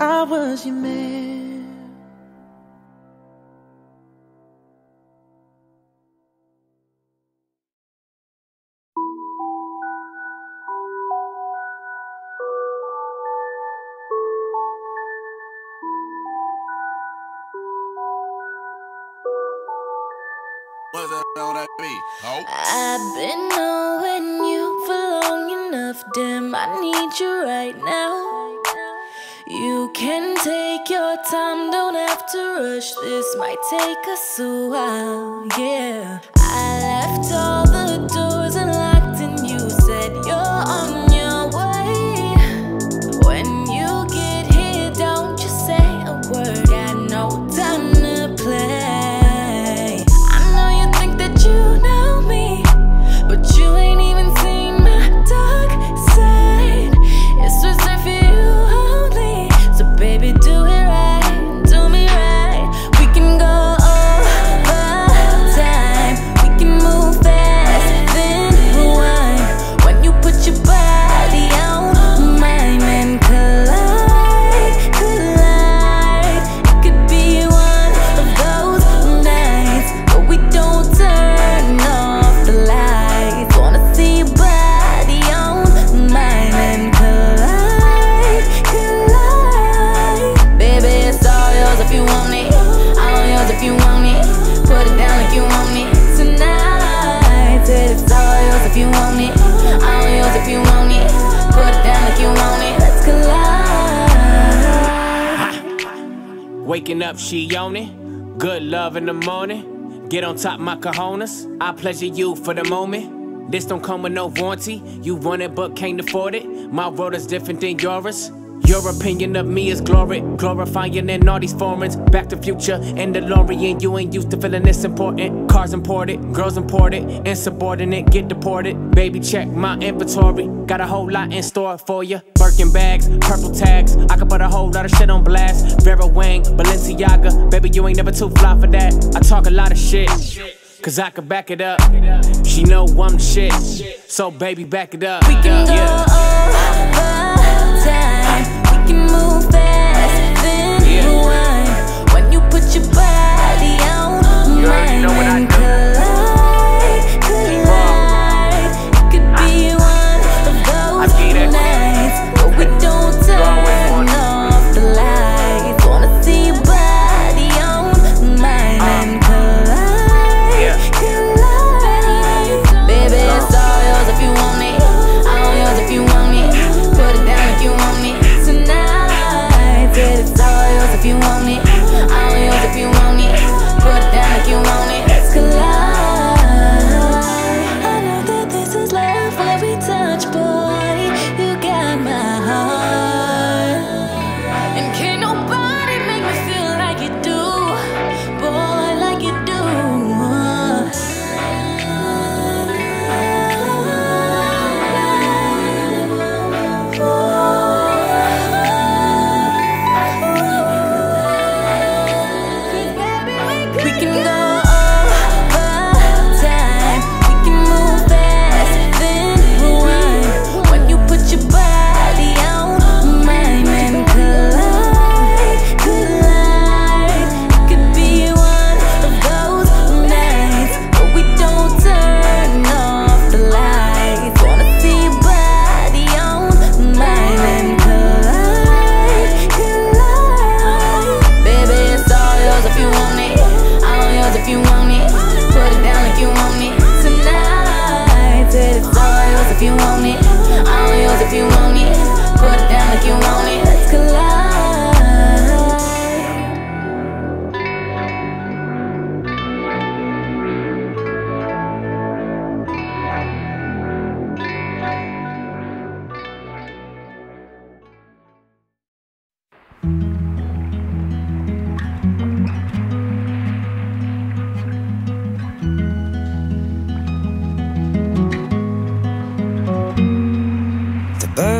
I was your man. You can take your time, don't have to rush. This might take us a while, yeah. I left all up, she on it. Good love in the morning. Get on top my cojones. I pleasure you for the moment. This don't come with no warranty. You want it but can't afford it. My world is different than yours. Your opinion of me is glory, glorifying in all these foreigns. Back to future and the DeLorean, you ain't used to feeling this important. Cars imported, girls imported, insubordinate, get deported. Baby, check my inventory, got a whole lot in store for ya. Birkin bags, purple tags, I could put a whole lot of shit on blast. Vera Wang, Balenciaga, baby, you ain't never too fly for that. I talk a lot of shit. Cause I could back it up. She know I'm shit. So baby, back it up. We can go.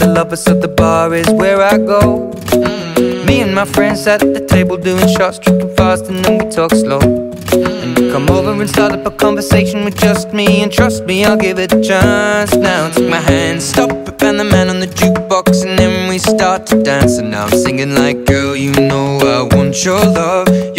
lover, so the bar is where I go. Me and my friends at the table doing shots, tripping fast, and then we talk slow. And you come over and start up a conversation with just me, and trust me, I'll give it a chance. Now take my hand, stop it, and the man on the jukebox, and then we start to dance. And now I'm singing like, girl, you know I want your love.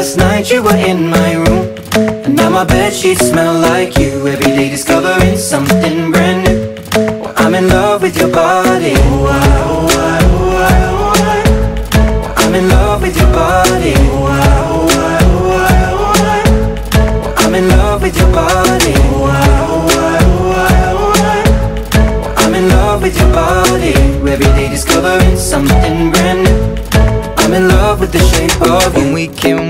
Last night you were in my room. And now my bed sheets smell like you. Every day discovering something brand new. Well, I'm in love with your body. Oh, I, oh, I, oh, I, oh, I. Well, I'm in love with your body. Oh, I, oh, I, oh, I, oh, I. Well, I'm in love with your body. Oh, I, oh, I, oh, I, oh, I. Well, I'm in love with your body. Every day discovering something brand new. I'm in love with the shape of you. When we came,